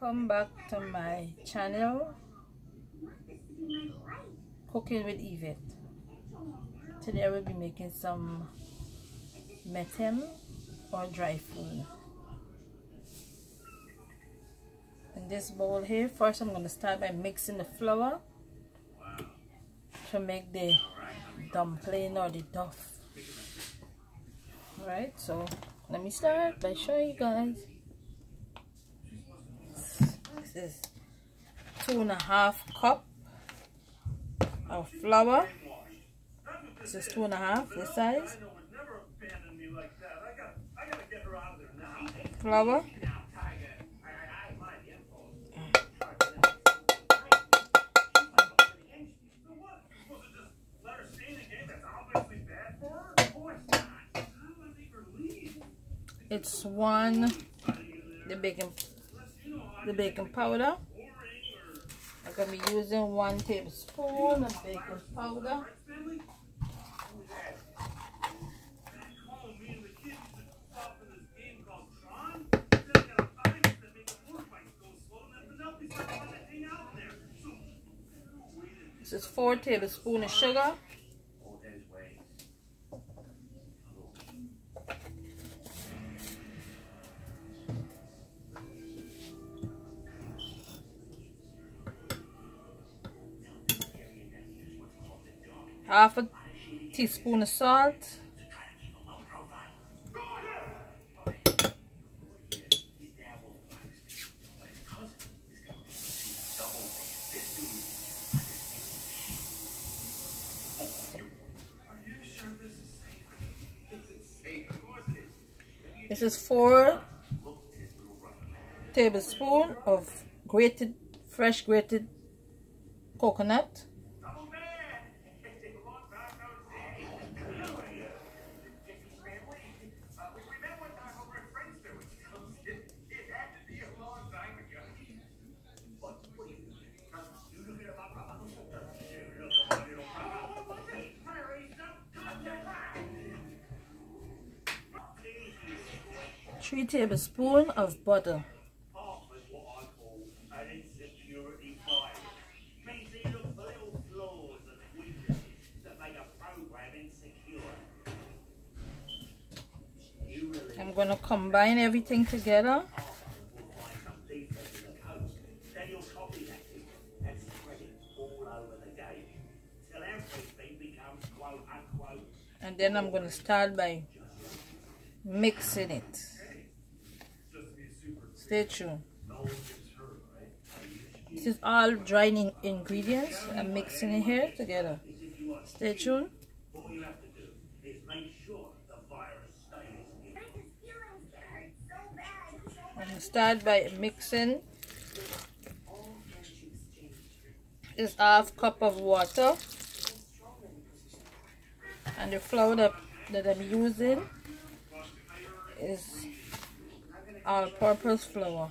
welcome back to my channel cooking with Yvette. Today I will be making some metem or dry food. In this bowl here first I'm going to start by mixing the flour to make the dumpling or the duff alright so let me start by showing you guys is two and a half cup of flour. This is two and a half this size. Flour. It's one the baking the baking powder I'm gonna be using one tablespoon of baking powder This is four tablespoons of sugar. Half a teaspoon of salt This is four tablespoons of grated, fresh grated coconut. Three tablespoons of butter. I'm going to combine everything together. And then I'm going to start by mixing it. Stay tuned. This is all drying ingredients. I'm mixing it here together. Stay tuned. I'm start by mixing this half cup of water and the flour that, that I'm using is all-purpose flour.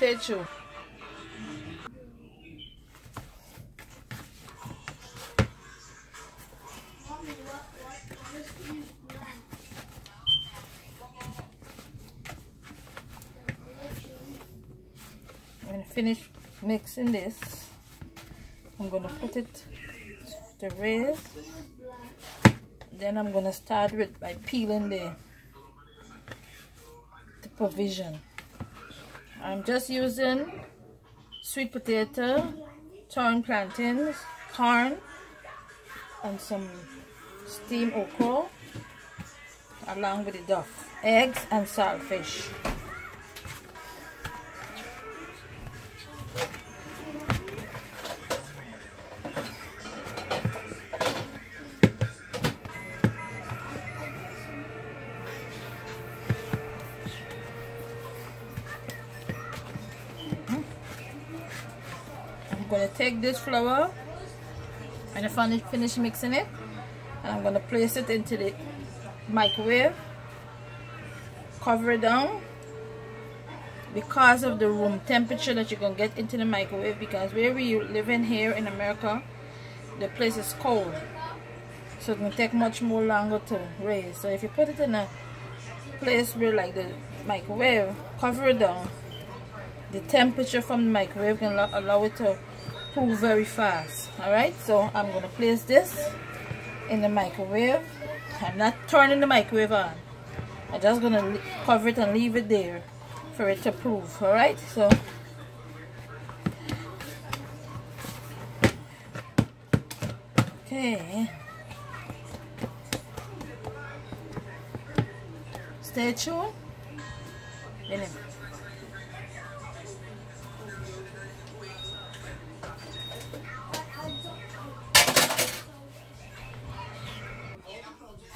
Stay tuned. When I finish mixing this, I'm going to put it the raise. Then I'm gonna start with by peeling the, the provision. I'm just using sweet potato, turn plantains, corn, and some steamed okra along with the duff, eggs and saltfish. Take this flour and I finish mixing it. And I'm going to place it into the microwave. Cover it down. Because of the room temperature that you can get into the microwave because where we live in here in America the place is cold. So it will take much more longer to raise. So if you put it in a place where like the microwave cover it down. The temperature from the microwave can allow it to cool very fast all right? So i'm to place this in the microwave. I'm not turning the microwave on. I'm just to cover it and leave it there for it to proof all right? So okay. Stay tuned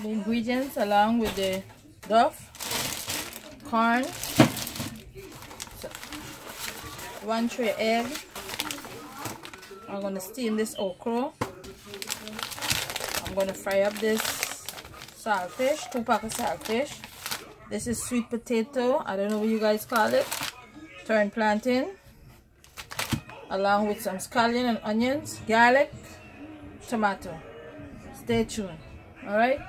the ingredients along with the duff, corn, one tray egg. I'm to steam this okra. I'm to fry up this saltfish, two pack of saltfish. This is sweet potato. I don't know what you guys call it. Turn plantain. Along with some scallion and onions, garlic, tomato. Stay tuned. Alright?